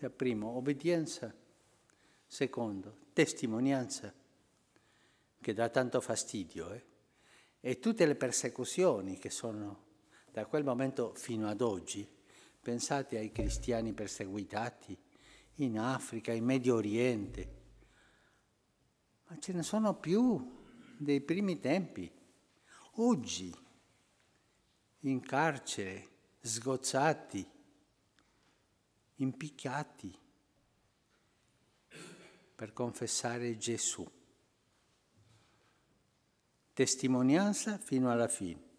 Cioè, primo, obbedienza, secondo, testimonianza, che dà tanto fastidio, eh? e tutte le persecuzioni che sono da quel momento fino ad oggi. Pensate ai cristiani perseguitati in Africa, in Medio Oriente, ma ce ne sono più dei primi tempi. Oggi, in carcere, sgozzati, impicchiati per confessare Gesù. Testimonianza fino alla fine.